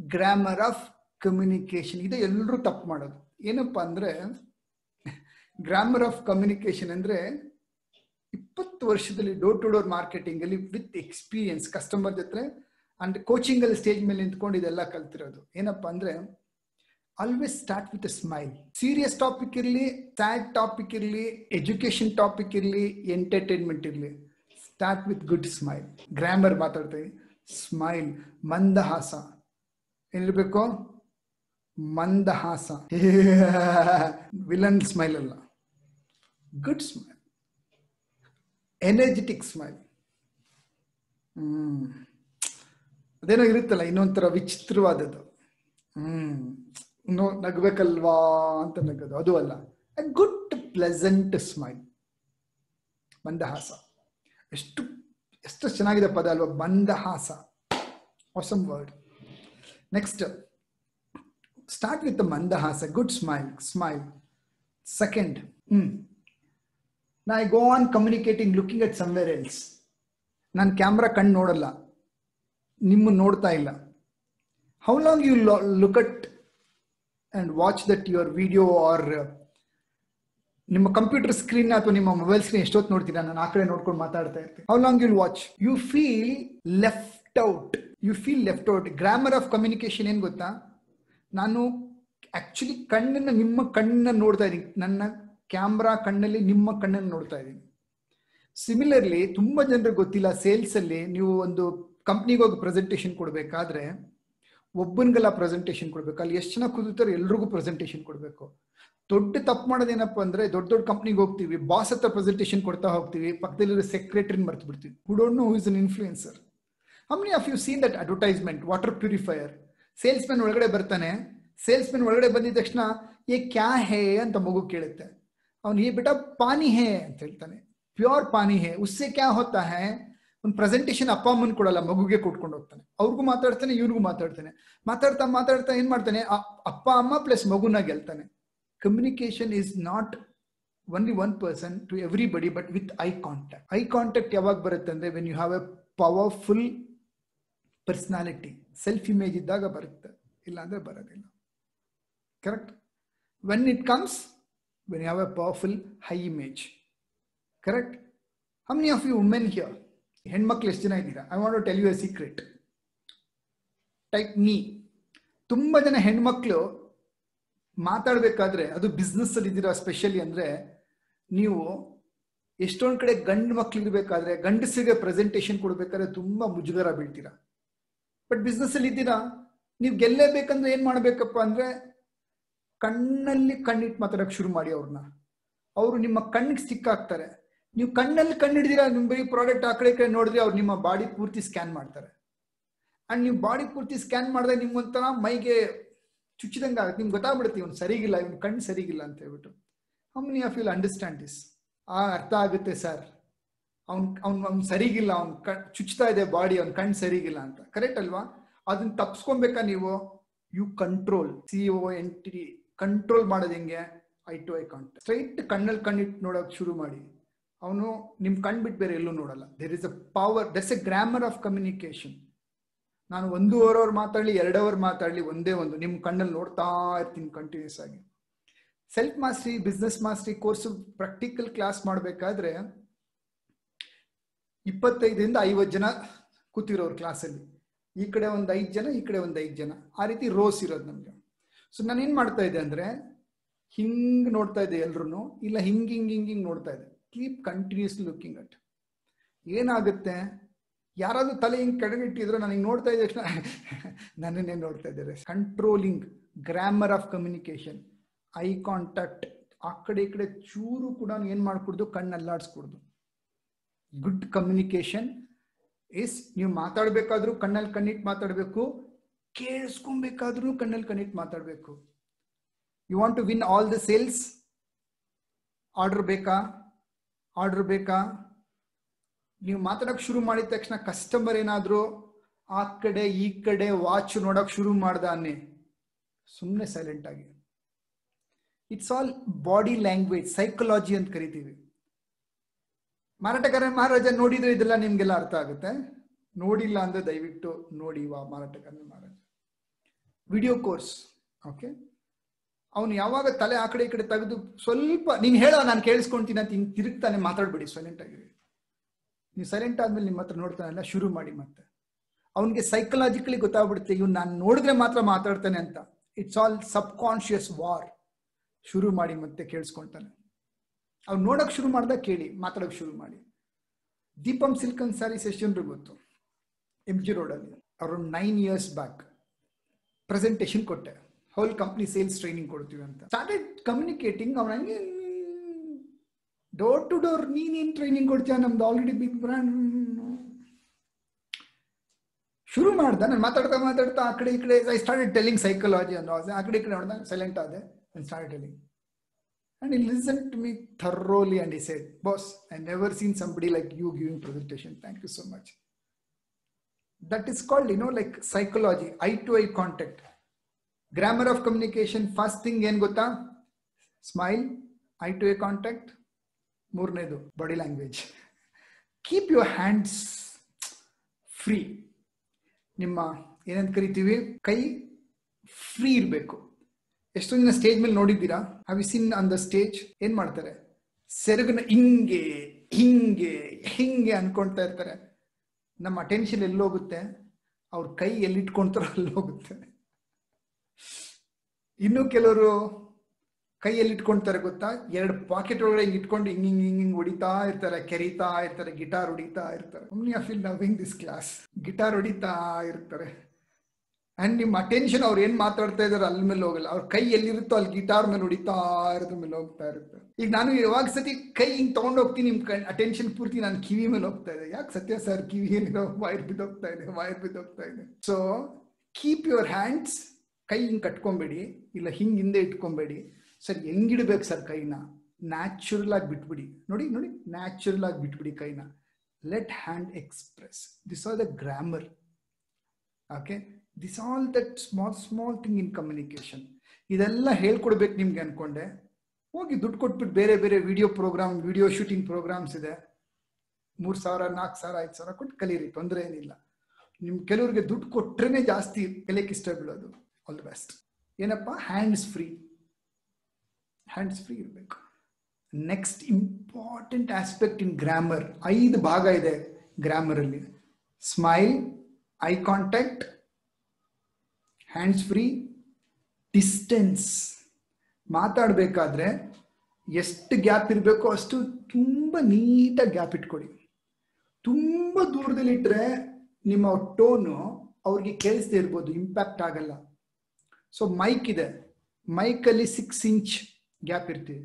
grammar of communication ಇದು ಎಲ್ಲರೂ ತಪ್ಪು ಮಾಡೋದು. ಏನಪ್ಪ ಅಂದ್ರೆ ಗ್ರಾಮರ್ ಆಫ್ ಕಮ್ಯುನಿಕೇಶನ್ ಅಂದ್ರೆ ಇಪ್ಪತ್ತು ವರ್ಷದಲ್ಲಿ ಡೋರ್ ಟು ಡೋರ್ ಮಾರ್ಕೆಟಿಂಗಲ್ಲಿ ವಿತ್ ಎಕ್ಸ್ಪೀರಿಯನ್ಸ್ ಕಸ್ಟಮರ್ ಜೊತೆ ಅಂಡ್ ಕೋಚಿಂಗ್ ಅಲ್ಲಿ ಸ್ಟೇಜ್ ಮೇಲೆ ನಿಂತ್ಕೊಂಡು ಇದೆಲ್ಲ ಕಲ್ತಿರೋದು. ಏನಪ್ಪಾ ಅಂದ್ರೆ always start with a smile serious topic ಇರಲಿ ಸ್ಯಾಡ್ ಟಾಪಿಕ್ ಇರಲಿ ಎಜುಕೇಶನ್ ಟಾಪಿಕ್ ಇರಲಿ ಎಂಟರ್ಟೈನ್ಮೆಂಟ್ ಇರಲಿ. Start with good smile grammar ಮಾತಾಡ್ತೀವಿ. ಸ್ಮೈಲ್ ಮಂದಹಾಸ. ಏನಿರ್ಬೇಕು? ಮಂದಹಾಸ. ವಿಲನ್ ಸ್ಮೈಲ್ ಅಲ್ಲ. Good smile energetic smile hmm. ಅದೇನೋ ಇರುತ್ತಲ್ಲ, ಇನ್ನೊಂಥರ ವಿಚಿತ್ರವಾದದ್ದು. ಹ್ಮ್. ನೋ ನಗ್ಬೇಕಲ್ವಾ ಅಂತ ನಗೋದು ಅದು ಅಲ್ಲ. ಗುಡ್ ಪ್ಲೆಸೆಂಟ್ ಸ್ಮೈಲ್ ಮಂದಹಾಸ. ಎಷ್ಟು ಎಷ್ಟು ಚೆನ್ನಾಗಿದೆ ಪದ ಅಲ್ವಾ? ಮಂದಹಾಸ. Awesome word next start with ಮಂದಹಾಸ. Good smile smile second hmm. ನಾ I go on communicating looking at somewhere else ನಾನು ಕ್ಯಾಮ್ರಾ ಕಣ್ಣು ನೋಡಲ್ಲ. ನಿಮ್ಮ ನೋಡ್ತಾ ಇಲ್ಲ. How long you look at and watch that your video or ನಿಮ್ಮ ಕಂಪ್ಯೂಟರ್ ಸ್ಕ್ರೀನ್ ಅಥವಾ ನಿಮ್ಮ ಮೊಬೈಲ್ ಸ್ಕ್ರೀನ್ ಎಷ್ಟೊತ್ತು ನೋಡ್ತೀರಾ? ನಾನು ಆ ಕಡೆ ನೋಡ್ಕೊಂಡು ಮಾತಾಡ್ತಾ ಇರ್ತೀನಿ. How long you'll watch you feel left out you feel left out grammar of communication ಏನ್ ಗೊತ್ತಾ? ನಾನು ಆಕ್ಚುಲಿ ಕಣ್ಣನ್ನ ನಿಮ್ಮ ಕಣ್ಣನ್ನ ನೋಡ್ತಾ ಇದ್ದೀನಿ. ನನ್ನ ಕ್ಯಾಮ್ರಾ ಕಣ್ಣಲ್ಲಿ ನಿಮ್ಮ ಕಣ್ಣನ್ನು ನೋಡ್ತಾ ಇದ್ದೀನಿ. ಸಿಮಿಲರ್ಲಿ ತುಂಬಾ ಜನರಿಗೆ ಗೊತ್ತಿಲ್ಲ ಸೇಲ್ಸ್ ಅಲ್ಲಿ ನೀವು ಒಂದು ಕಂಪ್ನಿಗೆ ಹೋಗಿ ಪ್ರೆಸೆಂಟೇಶನ್ ಕೊಡಬೇಕಾದ್ರೆ, ಒಬ್ಬನಿಗೆಲ್ಲ ಪ್ರೆಸೆಂಟೇಶನ್ ಕೊಡಬೇಕು. ಅಲ್ಲಿ ಎಷ್ಟು ಜನ ಕುದಿತಾರೆ ಎಲ್ರಿಗೂ ಪ್ರೆಸೆಂಟೇಷನ್ ಕೊಡಬೇಕು. ದೊಡ್ಡ ತಪ್ಪು ಮಾಡೋದೇನಪ್ಪ ಅಂದ್ರೆ, ದೊಡ್ಡ ದೊಡ್ಡ ಕಂಪ್ನಿಗೆ ಹೋಗ್ತೀವಿ ಬಾಸ್ ಹತ್ರ ಪ್ರೆಸೆಂಟೇಷನ್ ಕೊಡ್ತಾ ಹೋಗ್ತೀವಿ, ಪಕ್ಕದಲ್ಲಿರೋ ಸೆಕ್ರೆಟರಿನ ಮರ್ತು ಬಿಡ್ತೀವಿ who don't know is an influencer how many of you seen that advertisement water purifier salesman ಒಳಗಡೆ ಬರ್ತಾನೆ ಸೇಲ್ಸ್ ಮ್ಯಾನ್ ಒಳಗಡೆ ಬಂದಿದ ತಕ್ಷಣ, ಏ, ಕ್ಯಾ ಹೇ? ಅಂತ ಮಗು ಕೇಳುತ್ತೆ. ಅವ್ನು ಈ ಬಿಟ್ಟ ಪಾನಿ ಹೇ? ಅಂತ ಹೇಳ್ತಾನೆ. ಪ್ಯೂರ್ ಪಾನಿ ಹೇ. ಉಸ್ಸೆ ಕ್ಯಾ ಹೋತಾ ಹೇ? ಒಂದು ಪ್ರೆಸೆಂಟೇಶನ್ ಅಪ್ಪ ಅಮ್ಮನ್ ಕೊಡಲ್ಲ ಮಗುಗೆ ಕೊಟ್ಕೊಂಡು ಹೋಗ್ತಾನೆ ಅವ್ರಿಗೂ ಮಾತಾಡ್ತಾನೆ ಇವ್ರಿಗೂ ಮಾತಾಡ್ತಾನೆ ಮಾತಾಡ್ತಾ ಮಾತಾಡ್ತಾ ಏನ್ ಮಾಡ್ತಾನೆ ಅಪ್ಪ ಅಮ್ಮ ಪ್ಲಸ್ ಮಗುನ ಗೆಲ್ತಾನೆ communication is not only one person to everybody but with eye contact eye contact ಯಾವಾಗ ಬರುತ್ತೆ ಅಂದ್ರೆ when you have a powerful personality self image ಇದ್ದಾಗ ಬರುತ್ತೆ ಇಲ್ಲ ಅಂದ್ರೆ ಬರೋದಿಲ್ಲ Correct? When it comes, when you have a powerful high image. Correct? How many of you women here? ಹೆಣ್ಮಕ್ಳು ಎಷ್ಟು ಜನ ಇದ್ದೀರಾ? I want to tell you a secret type me ತುಂಬ ಜನ ಹೆಣ್ಮಕ್ಳು ಮಾತಾಡಬೇಕಾದ್ರೆ ಅದು ಬಿಸ್ನೆಸ್ ಅಲ್ಲಿ ಇದ್ದೀರಾ ಸ್ಪೆಷಲಿ ಅಂದ್ರೆ ನೀವು ಎಷ್ಟೊಂದು ಕಡೆ ಗಂಡು ಮಕ್ಳು ಇರ್ಬೇಕಾದ್ರೆ ಗಂಡಸರಿಗೆ ಪ್ರೆಸೆಂಟೇಶನ್ ಕೊಡ್ಬೇಕಾದ್ರೆ ತುಂಬಾ ಮುಜುಗರ ಬೀಳ್ತೀರಾ? ಬಟ್ ಬಿಸ್ನೆಸ್ ಅಲ್ಲಿ ಇದ್ದೀರಾ? ನೀವು ಗೆಲ್ಲೇಬೇಕಂದ್ರೆ ಏನ್ ಮಾಡ್ಬೇಕಪ್ಪ ಅಂದ್ರೆ ಕಣ್ಣಲ್ಲಿ ಕಣ್ಣಿಟ್ಟು ಮಾತಾಡಕ್ ಶುರು ಮಾಡಿ ಅವ್ರನ್ನ. ಅವರು ನಿಮ್ಮ ಕಣ್ಣಿಗೆ ಸಿಕ್ಕಾಕ್ತಾರೆ ನೀವು ಕಣ್ಣಲ್ಲಿ ಕಣ್ಣಿಡ್ದಿರಾ ನಿಮ್ ಬರೀ ಪ್ರಾಡಕ್ಟ್ ಆ ಕಡೆ ಕಡೆ ನೋಡಿದ್ರೆ ಅವ್ರು ನಿಮ್ಮ ಬಾಡಿ ಪೂರ್ತಿ ಸ್ಕ್ಯಾನ್ ಮಾಡ್ತಾರೆ. ಅಂಡ್ ನೀವು ಬಾಡಿ ಪೂರ್ತಿ ಸ್ಕ್ಯಾನ್ ಮಾಡಿದಾಗ ನಿಮ್ಗೊಂಥರ ಮೈಗೆ ಚುಚ್ಚಿದಂಗೆ ಆಗುತ್ತೆ. ನಿಮ್ಗೆ ಗೊತ್ತಾಗ್ಬಿಡುತ್ತೆ ಇವ್ನು ಸರಿಗಿಲ್ಲ, ಇವ್ನ ಕಣ್ಣು ಸರಿಗಿಲ್ಲ ಅಂತ ಹೇಳ್ಬಿಟ್ಟು. Many of will understand this ಆ ಅರ್ಥ ಆಗುತ್ತೆ ಸರ್. ಅವ್ನ್, ಅವ್ನು, ಅವ್ನ್ ಸರಿಗಿಲ್ಲ, ಅವ್ನ ಕಣ್ ಚುಚ್ತಾ ಇದೆ ಬಾಡಿ, ಅವ್ನ ಕಣ್ಣು ಸರಿಗಿಲ್ಲ ಅಂತ. ಕರೆಕ್ಟ್ ಅಲ್ವಾ? ಅದನ್ನ ತಪ್ಸ್ಕೊಬೇಕಾ ನೀವು? You control C O N T control ಮಾಡೋದು ಹೆಂಗೆ? Eye to eye can't straight ಕಣ್ಣಲ್ಲಿ ಕಣ್ಣಿಟ್ಟು ನೋಡೋಕೆ ಶುರು ಮಾಡಿ. ಅವನು ನಿಮ್ ಕಣ್ ಬಿಟ್ಟು ಬೇರೆ ಎಲ್ಲೂ ನೋಡಲ್ಲ. There is a power that's a grammar of communication ನಾನು ಒಂದು ಅವರ್ ಮಾತಾಡ್ಲಿ ಎರಡು ಅವರ್ ಮಾತಾಡ್ಲಿ, ಒಂದೇ ಒಂದು. ನಿಮ್ ಕಣ್ಣಲ್ಲಿ ನೋಡ್ತಾ ಇರ್ತೀನಿ ಕಂಟಿನ್ಯೂಸ್ ಆಗಿ. Self mastery business mastery course practical class ಮಾಡಬೇಕಾದ್ರೆ ಇಪ್ಪತ್ತೈದರಿಂದ ಐವತ್ತು ಜನ ಕೂತಿರೋರು ಕ್ಲಾಸಲ್ಲಿ ಈ ಕಡೆ ಒಂದು ಐದು ಜನ, ಈ ಕಡೆ ಒಂದು ಐದು ಜನ. ಆ ರೀತಿ ರೋಸ್ ಇರೋದು ನಮಗೆ. ಸೊ ನಾನು ಏನು ಮಾಡ್ತಾ ಇದ್ದೆ ಅಂದರೆ, ಹಿಂಗೆ ನೋಡ್ತಾ ಇದ್ದೆ ಎಲ್ರು ಇಲ್ಲ ಹಿಂಗೆ ಹಿಂಗೆ ಹಿಂಗೆ ಹಿಂಗೆ ನೋಡ್ತಾ ಇದ್ದೆ. ಕೀಪ್ ಕಂಟಿನ್ಯೂಸ್ ಲುಕಿಂಗ್ ಅಟ್ ಏನಾಗುತ್ತೆ? ಯಾರಾದ್ರೂ ತಲೆ ಹಿಂಗೆ ಕೆಳಗಿಟ್ಟಿದ್ರು ನನಗೆ ನೋಡ್ತಾ ಇದ್ದ ತಕ್ಷಣ ನನ್ನನ್ನೇ ನೋಡ್ತಾ ಇದ್ದಾರೆ. Controlling grammar of communication eye contact ಆ ಕಡೆ ಈ ಕಡೆ ಚೂರು ಕೂಡ ಏನು ಮಾಡ್ಕೊಡ್ದು? ಕಣ್ಣು ಅಲ್ಲಾಡ್ಸ್ಕೊಡ್ದು ಗುಡ್ ಕಮ್ಯುನಿಕೇಶನ್ ಇಸ್ ನೀವು ಮಾತಾಡಬೇಕಾದ್ರೂ ಕಣ್ಣಲ್ಲಿ ಕಣ್ಣಿಟ್ಟು ಮಾತಾಡಬೇಕು. ಕೇಳಿಸ್ಕೊಬೇಕಾದ್ರೂ ಕಣ್ಣಲ್ಲಿ ಕಣ್ಣಿಟ್ಟು ಮಾತಾಡಬೇಕು. You want to win all the sales order ಬೇಕಾ? ಆರ್ಡರ್ ಬೇಕಾ? ನೀವು ಮಾತಾಡಕ್ ಶುರು ಮಾಡಿದ ತಕ್ಷಣ ಕಸ್ಟಮರ್ ಏನಾದರೂ ಆ ಕಡೆ ಈ ಕಡೆ ವಾಚ್ ನೋಡೋಕೆ ಶುರು ಮಾಡ್ದಾನೆ ಸುಮ್ಮನೆ ಸೈಲೆಂಟ್ ಆಗಿ. It's all body language psychology ಅಂತ ಕರಿತೀವಿ. ಮಾರಾಟಗಾರ ಮಹಾರಾಜ ನೋಡಿದ್ರೆ ಇದೆಲ್ಲ ನಿಮ್ಗೆಲ್ಲ ಅರ್ಥ ಆಗುತ್ತೆ. ನೋಡಿಲ್ಲ ಅಂದ್ರೆ ದಯವಿಟ್ಟು ನೋಡಿ ವಾ ಮಾರಾಟಗಾರ ಮಹಾರಾಜ. ವಿಡಿಯೋ ಕೋರ್ಸ್ ಓಕೆ ಅವನು ಯಾವಾಗ ತಲೆ ಆ ಕಡೆ ಈ ಕಡೆ ತೆಗೆದು ಸ್ವಲ್ಪ, ನೀನ್ ಹೇಳೋ, ನಾನು ಕೇಳಿಸ್ಕೊಂತೀನಿ ಅಂತ ಹಿಂಗ್ ತಿರುಗ್ತಾನೆ ಮಾತಾಡ್ಬೇಡಿ ಸೈಲೆಂಟ್ ಆಗಿ. ನೀವು ಸೈಲೆಂಟ್ ಆದ್ಮೇಲೆ ನಿಮ್ಮ ಹತ್ರ ನೋಡ್ತಾನಲ್ಲ ಶುರು ಮಾಡಿ ಮತ್ತೆ. ಅವನಿಗೆ ಸೈಕಲಾಜಿಕಲಿ ಗೊತ್ತಾಗ್ಬಿಡುತ್ತೆ, ಇವ್ನು ನಾನು ನೋಡಿದ್ರೆ ಮಾತ್ರ ಮಾತಾಡ್ತಾನೆ ಅಂತ. It's all subconscious war ಶುರು ಮಾಡಿ ಮತ್ತೆ ಕೇಳಿಸ್ಕೊಂತಾನೆ ಅವ್ನು ನೋಡಕ್ ಶುರು ಮಾಡ್ದಾಗ ಕೇಳಿ, ಮಾತಾಡಕ್ ಶುರು ಮಾಡಿ. ದೀಪಂ ಸಿಲ್ಕನ್ ಸಾರಿ ಸೆಷನ್ ಗೊತ್ತು. ಎಂ ಜಿ ರೋಡಲ್ಲಿ around nine years back presentation ಕೊಟ್ಟೆ. ಹೋಲ್ ಕಂಪ್ನಿ ಸೇಲ್ಸ್ ಟ್ರೈನಿಂಗ್ ಕೊಡ್ತೀವಿ ಅಂತ. ಸ್ಟಾರ್ಟೆಡ್ ಕಮ್ಯುನಿಕೇಟಿಂಗ್ ಅವ್ರ ಹಂಗೆ ಡೋರ್ ಟು ಡೋರ್ ನೀನೇನು ಟ್ರೈನಿಂಗ್ ಕೊಡ್ತೀಯ? ನಮ್ದು ಆಲ್ರೆಡಿ ಬಿಗ್ ಬ್ರ್ಯಾಂಡ್ ಶುರು ಮಾಡ್ದೆ ನಾನು ಮಾತಾಡ್ತಾ ಮಾತಾಡ್ತಾ ಆ ಕಡೆ ಈ ಕಡೆ ಐ ಸ್ಟಾರ್ಟೆಡ್ ಟೆಲಿಂಗ್ ಸೈಕಾಲಜಿ ಅನ್ನೋ ಆ ಕಡೆ ಈ ಕಡೆ ನೋಡಿದಾಗ ಸೈಲೆಂಟ್ ಆದೆ start telling and he listen to me thoroughly and he said, boss I never seen somebody like you giving presentation thank you so much that is called you know, like psychology, eye to eye contact. Grammar of communication first thing ಏನ್ ಗೊತ್ತಾ? Smile eye to a contact ಮೂರನೇದು body language keep your hands free ನಿಮ್ಮ, ಏನಂತ ಕರಿತೀವಿ? ಕೈ free ಇರಬೇಕು. ಎಷ್ಟೊಂದು ಜನ ಸ್ಟೇಜ್ ಮೇಲೆ ನೋಡಿದ್ದೀರಾ? Have seen on the stage ಏನ್ ಮಾಡ್ತಾರೆ? ಸೆರಗನ್ನ ಹಿಂಗೆ ಹಿಂಗೆ ಹಿಂಗೆ ಅನ್ಕೊಳ್ತಾ ಇರ್ತಾರೆ. ನಮ್ಮ ಅಟೆನ್ಷನ್ ಎಲ್ಲೋಗುತ್ತೆ ಅವ್ರ ಕೈ ಎಲ್ಲಿಟ್ಕೊಂತಾರೋ ಅಲ್ಲಿ ಹೋಗುತ್ತೆ ಇನ್ನು ಕೆಲವರು ಕೈಯಲ್ಲಿ ಇಟ್ಕೊಳ್ತಾರೆ ಗೊತ್ತಾ? ಎರಡು ಪಾಕೆಟ್ ಒಳಗಡೆ ಇಟ್ಕೊಂಡು ಹಿಂಗ್ ಹಿಂಗ್ ಹಿಂಗ್ ಹಿಂಗ್ ಹೊಡಿತಾ ಇರ್ತಾರೆ, ಕೆರಿತಾ ಇರ್ತಾರೆ, ಗಿಟಾರ್ ಹೊಡಿತಾ ಇರ್ತಾರೆ. ಒಮ್ಮೆ I feel knowing this class guitar ಹೊಡಿತಾ ಇರ್ತಾರೆ. ಅಂಡ್ ನಿಮ್ಮ ಅಟೆನ್ಷನ್ ಅವ್ರು ಏನ್ ಮಾತಾಡ್ತಾ ಇದಾರೆ ಅಲ್ಲಿ ಮೇಲೆ ಹೋಗಲ್ಲ. ಅವ್ರ ಕೈ ಎಲ್ಲಿರುತ್ತೋ ಅಲ್ಲಿ ಗಿಟಾರ್ ಮೇಲೆ ಹೊಡಿತಾ ಇರೋದ್ರ ಮೇಲೆ ಹೋಗ್ತಾ ಇರುತ್ತೆ. ಈಗ ನಾನು ಯಾವಾಗ ಸತಿ ಕೈ ಹಿಂಗ್ ತಗೊಂಡು ಹೋಗ್ತೀನಿ, ನಿಮ್ ಅಟೆನ್ಷನ್ ಪೂರ್ತಿ ನಾನು ಕಿವಿ ಮೇಲೆ ಹೋಗ್ತಾ ಇದೆ. ಯಾಕೆ ಸತ್ಯ ಸರ್ ಕಿವಿಯಲ್ಲಿರೋ ವೈರ್ ಬಿದ್ದೋಗ್ತಾ ಇದೆ ವೈರ್ ಬಿದ್ದೋಗ್ತಾ ಇದೆ. ಸೊ ಕೀಪ್ ಯುವರ್ ಹ್ಯಾಂಡ್ಸ್ ಕೈ ಹಿಂಗೆ ಕಟ್ಕೊಂಬೇಡಿ, ಇಲ್ಲ ಹಿಂಗೆ ಹಿಂದೆ ಇಟ್ಕೊಂಬೇಡಿ. ಸರ್, ಹೆಂಗಿಡ್ಬೇಕು ಸರ್ ಕೈನ? ನ್ಯಾಚುರಲ್ ಆಗಿ ಬಿಟ್ಬಿಡಿ. ನೋಡಿ ನೋಡಿ ನ್ಯಾಚುರಲ್ ಆಗಿ ಬಿಟ್ಬಿಡಿ ಕೈನ. Let hand express this or the grammar okay this all that small small thing in communication ಇದೆಲ್ಲ ಹೇಳ್ಕೊಡ್ಬೇಕು ನಿಮ್ಗೆ ಅನ್ಕೊಂಡೆ. ಹೋಗಿ ದುಡ್ಡು ಕೊಟ್ಬಿಟ್ಟು ಬೇರೆ ಬೇರೆ video program video shooting programs ಇದೆ. ಮೂರು ಸಾವಿರ, ನಾಲ್ಕು ಸಾವಿರ, ಐದು ಸಾವಿರ ಕೊಟ್ಟು ಕಲೀರಿ, ತೊಂದರೆ ಏನಿಲ್ಲ. ನಿಮ್ ಕೆಲವರಿಗೆ ದುಡ್ಡು ಕೊಟ್ರೇನೆ ಜಾಸ್ತಿ ಕಲಿಯಕ್ಕೆ ಇಷ್ಟ ಬೀಳೋದು ಆಲ್ ದಿ ಬೆಸ್ಟ್ ಏನಪ್ಪ? ಹ್ಯಾಂಡ್ಸ್ ಫ್ರೀ ಹ್ಯಾಂಡ್ಸ್ ಫ್ರೀ ಇರಬೇಕು. Next important aspect in grammar ಐದು ಭಾಗ ಇದೆ ಗ್ರಾಮರಲ್ಲಿ smile eye contact hands free distance ಮಾತಾಡಬೇಕಾದ್ರೆ ಎಷ್ಟು ಗ್ಯಾಪ್ ಇರಬೇಕೋ ಅಷ್ಟು ತುಂಬ ನೀಟಾಗಿ ಗ್ಯಾಪ್ ಇಟ್ಕೊಡಿ. ತುಂಬ ದೂರದಲ್ಲಿ ಇಟ್ಟರೆ ನಿಮ್ಮ ಟೋನು ಅವ್ರಿಗೆ ಕೇಳಿಸ್ದೇ ಇರ್ಬೋದು ಇಂಪ್ಯಾಕ್ಟ್ ಆಗಲ್ಲ. ಸೊ ಮೈಕ್ ಇದೆ. ಮೈಕಲ್ಲಿ ಸಿಕ್ಸ್ ಇಂಚ್ ಗ್ಯಾಪ್ ಇರ್ತೀವಿ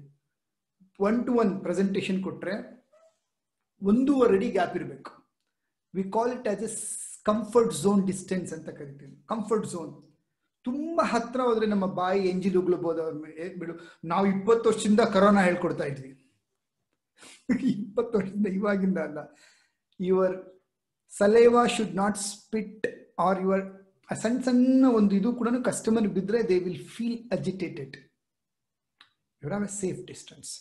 ಒನ್ ಟು ಒನ್ ಪ್ರೆಸೆಂಟೇಷನ್ ಕೊಟ್ಟರೆ ಒಂದೂವರೆ ಅಡಿ ಗ್ಯಾಪ್ ಇರಬೇಕು. We call it as a comfort zone distance ಅಂತ ಕರಿತೀವಿ. ಕಂಫರ್ಟ್ ಝೋನ್ ತುಂಬ ಹತ್ರ ಹೋದ್ರೆ ನಮ್ಮ ಬಾಯಿ ಎಂಜಿಲ್ ಉಗ್ಲಬಹುದು ಬಿಡು. ನಾವು ಇಪ್ಪತ್ತು ವರ್ಷದಿಂದ ಕರೋನಾ ಹೇಳ್ಕೊಡ್ತಾ ಇದ್ವಿ. ಇಪ್ಪತ್ತು ವರ್ಷದಿಂದ ಇವಾಗಿಂದ ಅಲ್ಲ. Your saliva should not spit or your ಸಣ್ಣ ಸಣ್ಣ ಒಂದು ಇದು ಕೂಡ ಕಸ್ಟಮರ್ ಬಿದ್ದರೆ they will feel agitated you have a safe distance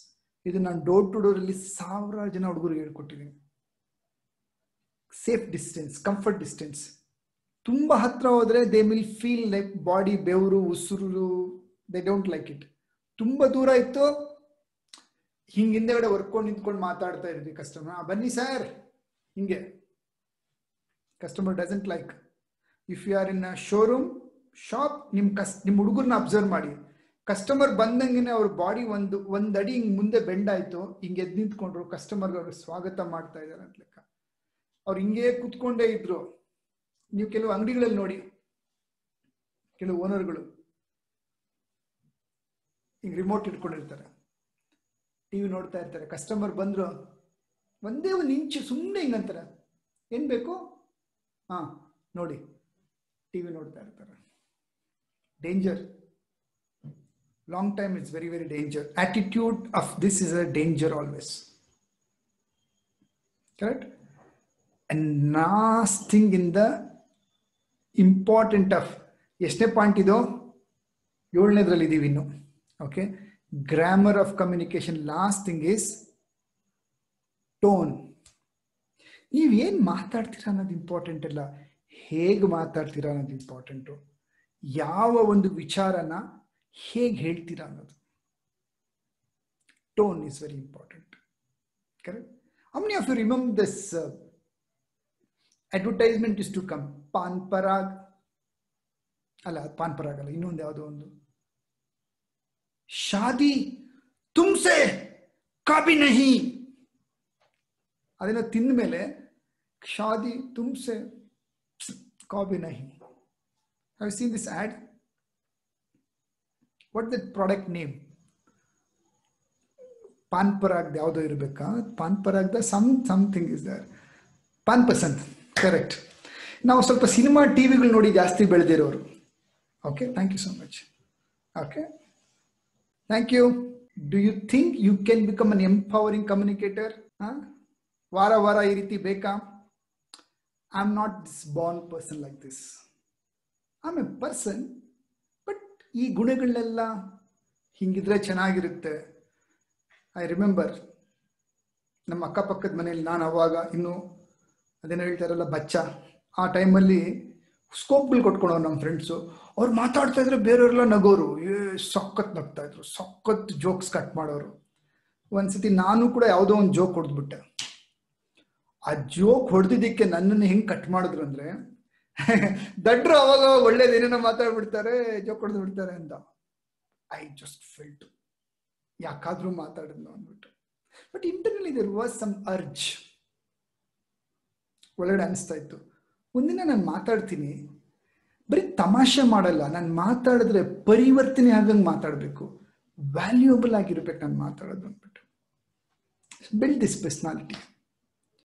ಇದು ನಾನು ಡೋರ್ ಟು ಡೋರ್ ಅಲ್ಲಿ ಸಾವಿರಾರು ಜನ ಹುಡುಗರು ಹೇಳ್ಕೊಟ್ಟಿದ್ದೀನಿ ಸೇಫ್ ಡಿಸ್ಟೆನ್ಸ್ ಕಂಫರ್ಟ್ ಡಿಸ್ಟೆನ್ಸ್ ತುಂಬ ಹತ್ರ ಹೋದರೆ they will feel like body ಬೆವರು, ಉಸಿರು ದೇ ಡೋಂಟ್ ಲೈಕ್ ಇಟ್ ತುಂಬ ದೂರ ಇತ್ತು, ಹಿಂಗೆ ಹಿಂದೆಗಡೆ ವರ್ಕೊಂಡು ನಿಂತ್ಕೊಂಡು ಮಾತಾಡ್ತಾ ಇದ್ವಿ ಕಸ್ಟಮರ್ ಬನ್ನಿ ಸರ್ ಹಿಂಗೆ. Customer doesn't like if you are in a showroom shop ನಿಮ್ಮ ಕಸ್ ನಿಮ್ಮ ಹುಡುಗರನ್ನ ಅಬ್ಸರ್ವ್ ಮಾಡಿ. ಕಸ್ಟಮರ್ ಬಂದಂಗೆ ಅವ್ರ ಬಾಡಿ ಒಂದು ಒಂದ್ ಅಡಿ ಹಿಂಗ್ ಮುಂದೆ ಬೆಂಡ್ ಆಯ್ತು, ಹಿಂಗೆ ಎದ್ದು ನಿಂತ್ಕೊಂಡ್ರು ಕಸ್ಟಮರ್ಗೆ ಅವ್ರಿಗೆ ಸ್ವಾಗತ ಮಾಡ್ತಾ ಇದ್ದಾರೆ ಅಂತ ಲೆಕ್ಕ. ಅವ್ರು ಹಿಂಗೆ ಕೂತ್ಕೊಂಡೇ ಇದ್ರು. ನೀವು ಕೆಲವು ಅಂಗಡಿಗಳಲ್ಲಿ ನೋಡಿ. ಕೆಲವು ಓನರ್ಗಳು ಹಿಂಗೆ ರಿಮೋಟ್ ಇಟ್ಕೊಂಡಿರ್ತಾರೆ. ಟಿವಿ ನೋಡ್ತಾ ಇರ್ತಾರೆ. ಕಸ್ಟಮರ್ ಬಂದ್ರು. ಒಂದೇ ಒಂದು ಇಂಚು ಸುಮ್ಮನೆ ಹಿಂಗಂತಾರೆ ಏನು ಬೇಕು? ಹಾ, ನೋಡಿ. ಟಿವಿ ನೋಡ್ತಾ ಇರ್ತಾರೆ. Danger long time it's very very danger attitude of this is a danger always correct and last thing in the important of ಎಷ್ಟೇ ಪಾಯಿಂಟ್ ಇದೋ ಏಳನೇದ್ರಲ್ಲಿ ಇದೀವಿ ಇನ್ನು. Okay grammar of communication last thing is tone ನೀವೇನು ಮಾತಾಡ್ತೀರಾ ಅನ್ನೋದು important ಅಲ್ಲ. ಹೇಗೆ ಮಾತಾಡ್ತೀರಾ ಅನ್ನೋದು ಇಂಪಾರ್ಟೆಂಟು ಯಾವ ಒಂದು ವಿಚಾರನ ಹೇಗೆ ಹೇಳ್ತೀರಾ ಅನ್ನೋದು. Tone is very important correct how of you remember this advertisement is to come Pan Parag ಅಲ್ಲ ಪಾನ್ ಪರಾಗ್ ಅಲ್ಲ, ಇನ್ನೊಂದು ಯಾವುದೋ ಒಂದು. ಶಾದಿ ತುಮ್ಸೆ ಕಾಬಿ ನಹಿ. ಅದನ್ನ ತಿಂದ ಮೇಲೆ ಶಾದಿ ತುಮ್ಸೆ ಕಾಬಿ ನಹಿ have seen this ad what that product name Pan ಪರಾಗ್ದ ಯಾವುದೋ ಇರಬೇಕಾ Pan ಪರಾಗ್ದ some something is there Pan Pasand correct ನಾವು ಸ್ವಲ್ಪ ಸಿನಿಮಾ ಟಿವಿಗಳು ನೋಡಿ ಜಾಸ್ತಿ ಬೆಳೆದಿರೋರು. Okay thank you so much okay thank you do you think you can become an empowering communicator ವಾರ ವಾರ ಈ ರೀತಿ ಬೇಕಾ? I not not born person person like this a person, but ಈ ಗುಣಗಳನ್ನೆಲ್ಲ ಹಿಂಗಿದ್ರೆ ಚೆನ್ನಾಗಿರುತ್ತೆ. ಐ ರಿಮೆಂಬರ್ ನಮ್ಮ ಅಕ್ಕಪಕ್ಕದ ಮನೆಯಲ್ಲಿ ನಾನು ಅವಾಗ ಇನ್ನು ಅದೇನೋ ಹೇಳ್ತಾರಲ್ಲ ಬಚ್ಚ. ಆ ಟೈಮಲ್ಲಿ ಸ್ಕೋಪ್ಗಳು ಕೊಟ್ಕೊಳೋರು ನಮ್ಮ ಫ್ರೆಂಡ್ಸು ಅವ್ರು ಮಾತಾಡ್ತಾ ಇದ್ರೆ ಬೇರೆಯವರೆಲ್ಲ ನಗೋರು. ಏ ಸಖತ್ ನಗ್ತಾ ಇದ್ರು. ಸಖತ್ ಜೋಕ್ಸ್ ಕಟ್ ಮಾಡೋರು. ಒಂದ್ಸತಿ ನಾನು ಕೂಡ ಯಾವುದೋ ಒಂದು ಜೋಕ್ ಹೊಡೆದ್ಬಿಟ್ಟೆ. ಆ ಜೋಕ್ ಹೊಡೆದಿದ್ದಕ್ಕೆ ನನ್ನನ್ನು ಹೆಂಗ್ ಕಟ್ ಮಾಡಿದ್ರು ಅಂದ್ರೆ, ದಡ್ರು ಅವಾಗ ಒಳ್ಳೇದೇನೇನೋ ಮಾತಾಡ್ಬಿಡ್ತಾರೆ, ಜೋಕ್ ಹೊಡೆದು ಬಿಡ್ತಾರೆ ಅಂತ. ಐ ಜಸ್ಟ್ ಫಿಲ್ಟ್ ಯಾಕಾದ್ರೂ ಮಾತಾಡಿದ್ನು ಅಂದ್ಬಿಟ್ಟು. ಬಟ್ ಇಂಟರ್ನಲ್ಲಿ ದೇರ್ ವಾಸ್ ಸಮ್ ಅರ್ಜ್ ಒಳಗಡೆ ಅನಿಸ್ತಾ ಇತ್ತು. ಒಂದಿನ ನಾನು ಮಾತಾಡ್ತೀನಿ, ಬರೀ ತಮಾಷೆ ಮಾಡಲ್ಲ, ನಾನು ಮಾತಾಡಿದ್ರೆ ಪರಿವರ್ತನೆ ಆಗಂಗೆ ಮಾತಾಡಬೇಕು ವ್ಯಾಲ್ಯೂಯಬಲ್ ಆಗಿರ್ಬೇಕು ನಾನು ಮಾತಾಡೋದು ಅಂದ್ಬಿಟ್ಟು. Build this personality